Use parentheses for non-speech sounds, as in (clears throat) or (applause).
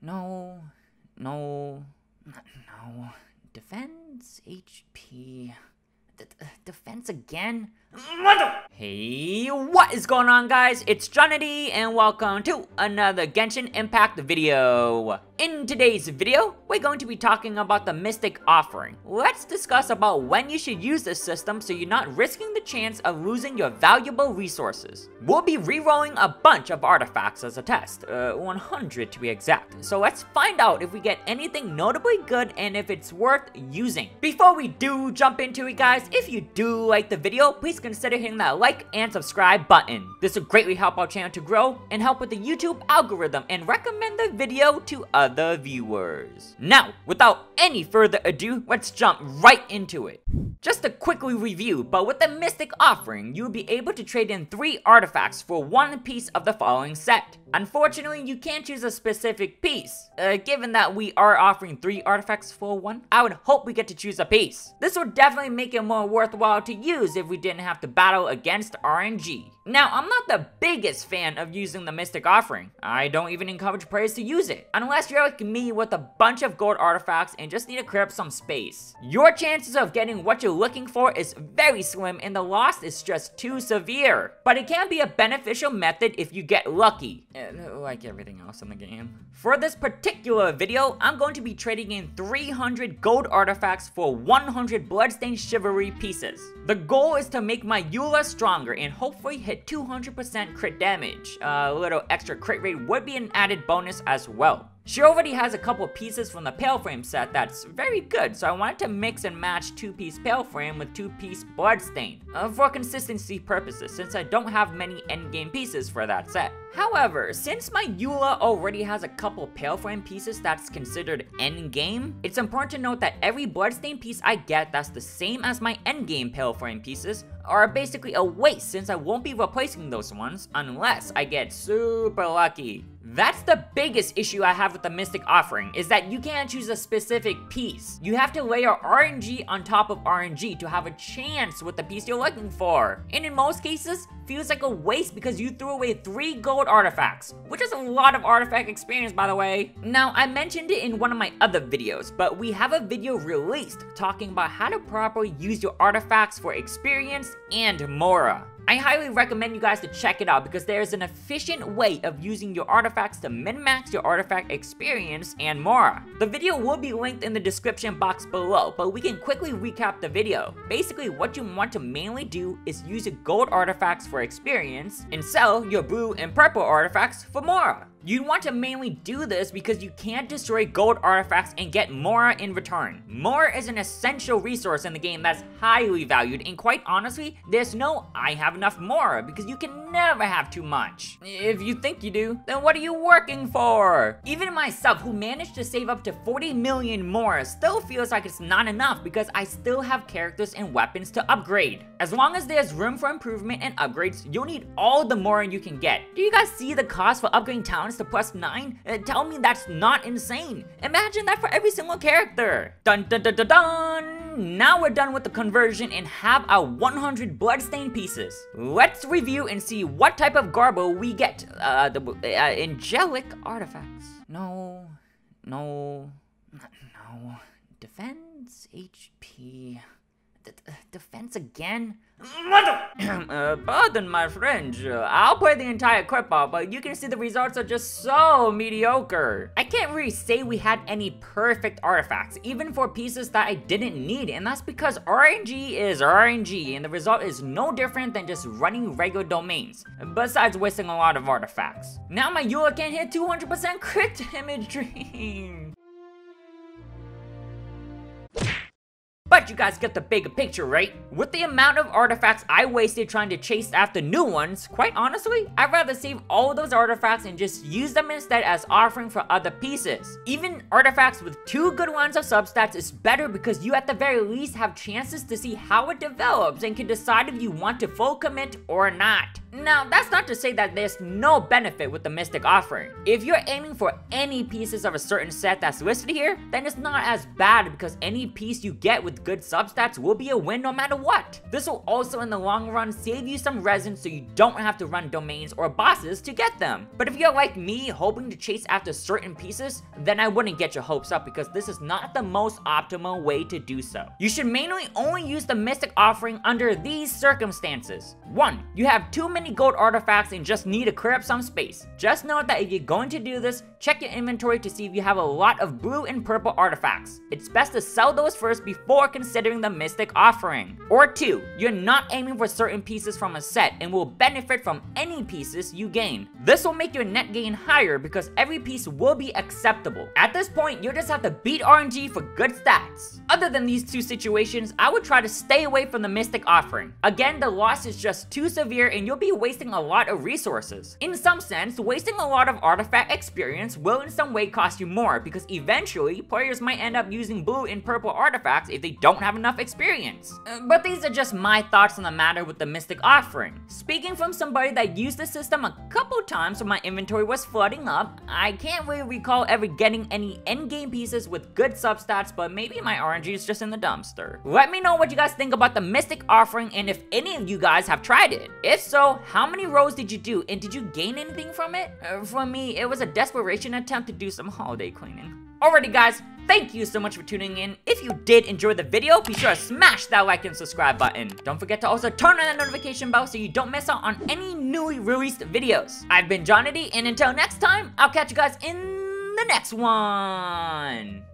No, no, no. Defense HP. D- defense again? Hey, what is going on guys? It's Johnny and welcome to another Genshin Impact video. In today's video, we're going to be talking about the Mystic Offering. Let's discuss about when you should use this system so you're not risking the chance of losing your valuable resources. We'll be re-rolling a bunch of artifacts as a test, uh, 100 to be exact. So let's find out if we get anything notably good and if it's worth using. Before we do jump into it guys, if you do like the video, please consider hitting that like and subscribe button. This will greatly help our channel to grow and help with the YouTube algorithm and recommend the video to other viewers. Now, without any further ado, let's jump right into it. Just to quickly review, but with the Mystic Offering, you'll be able to trade in 3 artifacts for one piece of the following set. Unfortunately, you can't choose a specific piece. Uh, given that we are offering 3 artifacts for one, I would hope we get to choose a piece. This would definitely make it more worthwhile to use if we didn't have to battle against RNG. Now, I'm not the biggest fan of using the Mystic Offering. I don't even encourage players to use it, unless you're like me with a bunch of gold artifacts and just need to clear up some space. Your chances of getting what you're looking for is very slim and the loss is just too severe. But it can be a beneficial method if you get lucky, uh, like everything else in the game. For this particular video, I'm going to be trading in 300 gold artifacts for 100 Bloodstained Chivalry pieces. The goal is to make my Eula stronger and hopefully hit 200% crit damage. A little extra crit rate would be an added bonus as well. She already has a couple pieces from the Pale Flame set that's very good, so I wanted to mix and match 2-piece Pale Flame with 2-piece Bloodstain, uh, for consistency purposes, since I don't have many endgame pieces for that set. However, since my Eula already has a couple Pale Flame pieces that's considered endgame, it's important to note that every Bloodstain piece I get that's the same as my endgame Pale Flame pieces are basically a waste since I won't be replacing those ones unless I get super lucky. That's the biggest issue I have with the Mystic Offering, is that you can't choose a specific piece. You have to layer RNG on top of RNG to have a chance with the piece you're looking for. And in most cases, feels like a waste because you threw away 3 gold artifacts, which is a lot of artifact experience by the way. Now, I mentioned it in one of my other videos, but we have a video released talking about how to properly use your artifacts for experience and Mora. I highly recommend you guys to check it out because there is an efficient way of using your artifacts to min-max your artifact experience and more. The video will be linked in the description box below, but we can quickly recap the video. Basically, what you want to mainly do is use your gold artifacts for experience and sell your blue and purple artifacts for Mora. You'd want to mainly do this because you can't destroy gold artifacts and get Mora in return. Mora is an essential resource in the game that's highly valued and quite honestly, there's no I have enough Mora because you can never have too much. If you think you do, then what are you working for? Even myself who managed to save up to 40 million Mora still feels like it's not enough because I still have characters and weapons to upgrade. As long as there's room for improvement and upgrades, you'll need all the Mora you can get. Do you guys see the cost for upgrading to plus 9? Uh, tell me that's not insane. Imagine that for every single character. Dun dun dun dun dun! Now we're done with the conversion and have our 100 bloodstained pieces. Let's review and see what type of garbo we get. Uh, the uh, angelic artifacts. No, no, no. Defense, HP. Defense again? (clears throat) uh, pardon my French. Uh, I'll play the entire clip out, but you can see the results are just so mediocre. I can't really say we had any perfect artifacts, even for pieces that I didn't need, and that's because RNG is RNG, and the result is no different than just running regular domains, besides wasting a lot of artifacts. Now my Eula can hit 200% crit damage dream. You guys get the bigger picture, right? With the amount of artifacts I wasted trying to chase after new ones, quite honestly, I'd rather save all those artifacts and just use them instead as offering for other pieces. Even artifacts with two good ones of substats is better because you at the very least have chances to see how it develops and can decide if you want to full commit or not. Now, that's not to say that there's no benefit with the Mystic offering. If you're aiming for any pieces of a certain set that's listed here, then it's not as bad because any piece you get with good substats will be a win no matter what. This will also in the long run save you some resin so you don't have to run domains or bosses to get them. But if you're like me, hoping to chase after certain pieces, then I wouldn't get your hopes up because this is not the most optimal way to do so. You should mainly only use the Mystic offering under these circumstances. 1. You have too many gold artifacts and just need to clear up some space. Just note that if you're going to do this, check your inventory to see if you have a lot of blue and purple artifacts. It's best to sell those first before considering the Mystic offering. Or 2. You're not aiming for certain pieces from a set and will benefit from any pieces you gain. This will make your net gain higher because every piece will be acceptable. At this point, you just have to beat RNG for good stats. Other than these two situations, I would try to stay away from the Mystic offering. Again, the loss is just too severe and you'll be wasting a lot of resources. In some sense, wasting a lot of artifact experience will in some way cost you more because eventually players might end up using blue and purple artifacts if they don't have enough experience. Uh, but these are just my thoughts on the matter with the Mystic offering. Speaking from somebody that used the system a couple times when my inventory was flooding up, I can't really recall ever getting any endgame pieces with good substats, but maybe my RNG is just in the dumpster. Let me know what you guys think about the Mystic offering and if any of you guys have tried it. If so, how many rows did you do and did you gain anything from it? Uh, for me, it was a desperation attempt to do some holiday cleaning. Alrighty guys, thank you so much for tuning in. If you did enjoy the video, be sure to smash that like and subscribe button. Don't forget to also turn on that notification bell so you don't miss out on any newly released videos. I've been Johnity, and until next time, I'll catch you guys in the next one.